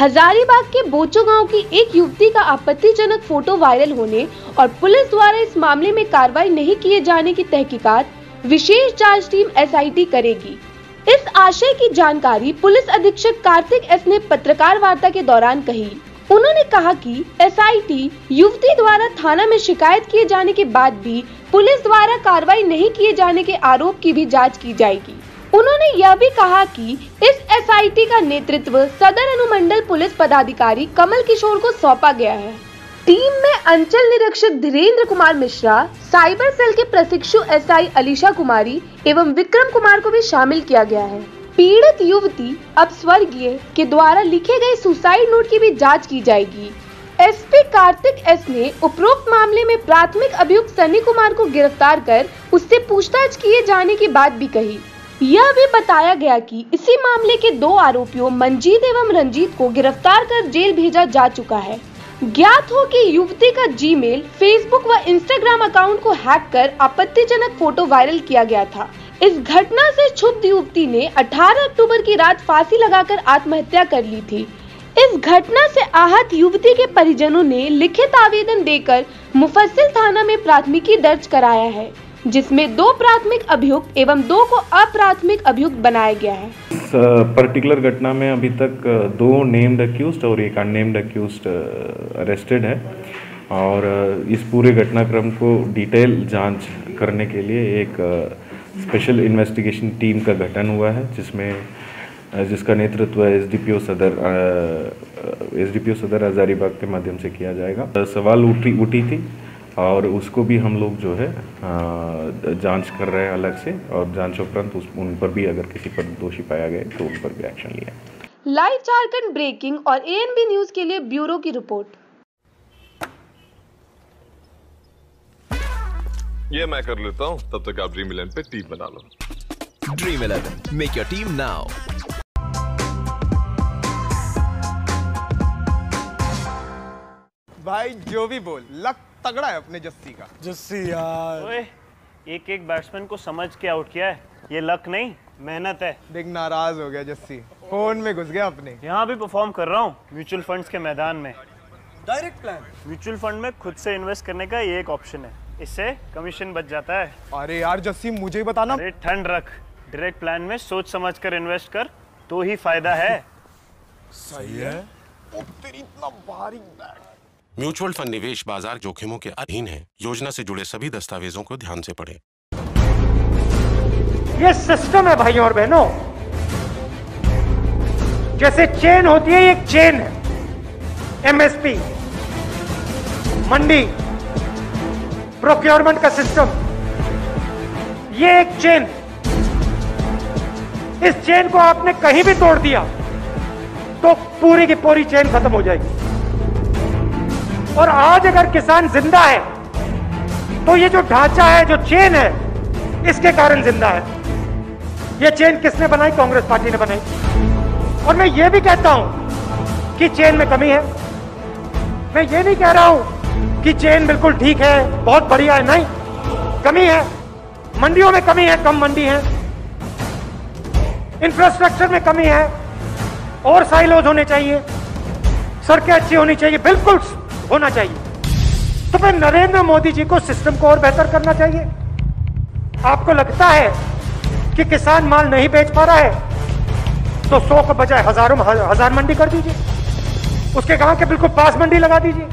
हजारीबाग के बोचो गाँव की एक युवती का आपत्तिजनक फ़ोटो वायरल होने और पुलिस द्वारा इस मामले में कार्रवाई नहीं किए जाने की तहकीकात विशेष जाँच टीम एसआईटी करेगी। इस आशय की जानकारी पुलिस अधीक्षक कार्तिक एस ने पत्रकार वार्ता के दौरान कही। उन्होंने कहा कि एसआईटी युवती द्वारा थाना में शिकायत किए जाने के बाद भी पुलिस द्वारा कार्रवाई नहीं किए जाने के आरोप की भी जाँच की जाएगी। उन्होंने यह भी कहा कि इस एसआईटी का नेतृत्व सदर अनुमंडल पुलिस पदाधिकारी कमल किशोर को सौंपा गया है। टीम में अंचल निरीक्षक धीरेन्द्र कुमार मिश्रा, साइबर सेल के प्रशिक्षु एसआई अलीशा कुमारी एवं विक्रम कुमार को भी शामिल किया गया है। पीड़ित युवती अब स्वर्गीय के द्वारा लिखे गए सुसाइड नोट की भी जाँच की जाएगी। एसपी कार्तिक एस ने उपरोक्त मामले में प्राथमिक अभियुक्त सनी कुमार को गिरफ़्तार कर उससे पूछताछ किए जाने की बात भी कही। यह भी बताया गया कि इसी मामले के दो आरोपियों मंजीत एवं रंजीत को गिरफ़्तार कर जेल भेजा जा चुका है। ज्ञात हो कि युवती का जीमेल, फेसबुक व इंस्टाग्राम अकाउंट को हैक कर आपत्तिजनक फ़ोटो वायरल किया गया था। इस घटना से क्षुब्ध युवती ने 18 अक्टूबर की रात फांसी लगाकर आत्महत्या कर ली थी। इस घटना से आहत युवती के परिजनों ने लिखित आवेदन देकर मुफस्सिल थाना में प्राथमिकी दर्ज कराया है। जिसमें दो प्राथमिक अभियुक्त एवं दो को अप्राथमिक अभियुक्त बनाया गया है। इस पर्टिकुलर घटना में अभी तक दो नेम्ड अक्यूज्ड और एक अननेम्ड अक्यूज्ड अरेस्टेड है। और इस पूरे घटनाक्रम को डिटेल जाँच करने के लिए एक स्पेशल इन्वेस्टिगेशन टीम का गठन हुआ है, जिसमें जिसका नेतृत्व एस डी पी ओ सदर एस डी पी ओ सदर हजारीबाग के माध्यम से किया जाएगा। सवाल उठी उठी थी और उसको भी हम लोग जो है जाँच कर रहे हैं अलग से और जाँच उपरांत उस उन पर भी अगर किसी पर दोषी पाया गया तो उन पर भी एक्शन लिया लाइव झारखंड ब्रेकिंग और एएनबी न्यूज़ के लिए ब्यूरो की रिपोर्ट ये मैं कर लेता हूँ तब तक आप ड्रीम इलेवन पे टीम बना लो Dream 11. Make your team now. भाई जो भी बोल लक तगड़ा है अपने जस्सी का। जस्सी यार। ओए एक एक बैट्समैन को समझ के आउट किया है। ये लक नहीं मेहनत है। देख नाराज़ हो गया जस्सी। फ़ोन में घुस गया अपने। यहाँ भी परफॉर्म कर रहा हूँ म्यूचुअल फंड्स के मैदान में। डायरेक्ट प्लान म्यूचुअल फंड में खुद से इन्वेस्ट करने का ये एक ऑप्शन है। इससे कमीशन बच जाता है। अरे यार जस्सी मुझे ही बताना। अरे ठंड रख। डायरेक्ट प्लान में सोच समझ कर इन्वेस्ट कर तो ही फ़ायदा है। सही है। ओ, तेरी इतना भारी बैग म्यूचुअल फंड निवेश बाज़ार जोखिमों के अधीन है। योजना से जुड़े सभी दस्तावेजों को ध्यान से पढ़ें। ये सिस्टम है भाइयों और बहनों। जैसे चेन होती है एक चेन है। एमएसपी मंडी प्रोक्योरमेंट का सिस्टम ये एक चेन। इस चेन को आपने कहीं भी तोड़ दिया तो पूरी की पूरी चेन खत्म हो जाएगी। और आज अगर किसान ज़िंदा है तो ये जो ढांचा है, जो चेन है, इसके कारण ज़िंदा है। ये चेन किसने बनाई? कांग्रेस पार्टी ने बनाई। और मैं ये भी कहता हूँ कि चेन में कमी है। मैं ये नहीं कह रहा हूँ कि चेन बिल्कुल ठीक है, बहुत बढ़िया है, नहीं। कमी है। मंडियों में कमी है, कम मंडी है। इंफ्रास्ट्रक्चर में कमी है। और साइलोज होने चाहिए। सड़कें अच्छी होनी चाहिए। बिल्कुल होना चाहिए। तो फिर नरेंद्र मोदी जी को सिस्टम को और बेहतर करना चाहिए। आपको लगता है कि किसान माल नहीं बेच पा रहा है? तो सौ के बजाय हज़ारों हज़ार मंडी कर दीजिए। उसके गाँव के बिल्कुल पास मंडी लगा दीजिए।